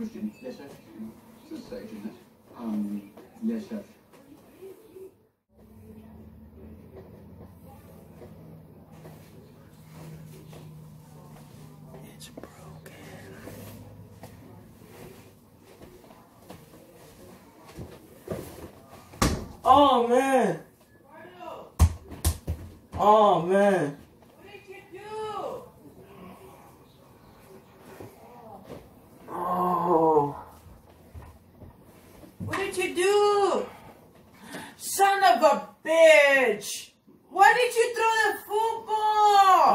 Christian, yes, chef. It's a stage, isn't it? Um, yes, chef. It's broken. Oh man. Oh man. What did you do? Oh. What did you do? Son of a bitch! Why did you throw the football?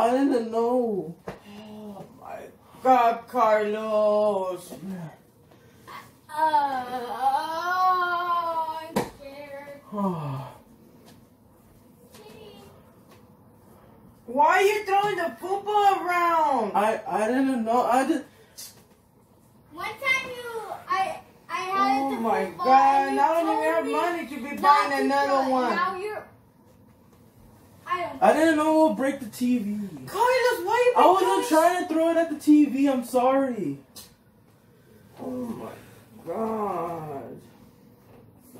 I didn't know. Oh my god, Carlos. Uh, oh, I'm scared. Oh. Why are you throwing the football around? I I didn't know. I did. One time you, I, I had Oh the football god, and now I you don't even have told me money to buying to another throw it. one. Now you're, I don't. I didn't know it would break the TV. Carlos, why you I wasn't doing- trying to throw it at the TV. I'm sorry. Oh my god.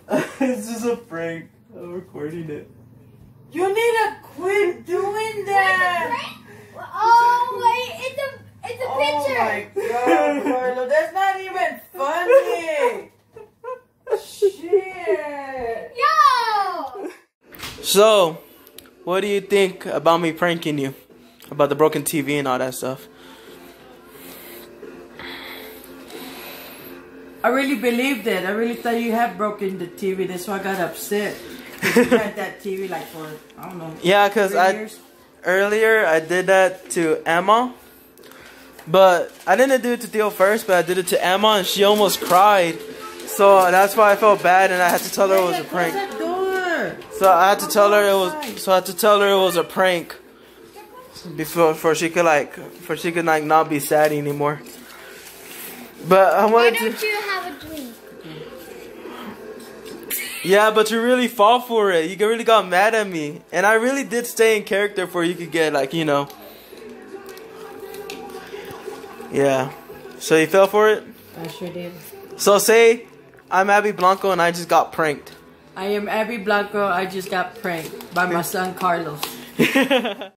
it's just a prank. I'm recording it. You need to quit doing that. Oh wait, it's a, it's a Oh picture. my god, Carlos, that's not even funny. Shit. Yo. So, what do you think about me pranking you? About the broken TV and all that stuff? I really believed it. I really thought you had broken the TV. That's why I got upset. you had that TV like for I don't know. Yeah, because I years. earlier I did that to Emma, but I didn't do it to Theo first, but I did it to Emma, and she almost cried. So that's why I felt bad, and I had to tell her it was a prank. That door. So I had to tell her it was. So I had to tell her it was a prank before, before she could like, for she could like not be sad anymore. But I wanted Why wanted don't to. you have a drink? Yeah, but you really fall for it. You really got mad at me, and I really did stay in character for you could get like you know. Yeah. So you fell for it. I sure did. So say I'm Abby Blanco and I just got pranked. I am every black girl. I just got pranked by my son Carlos.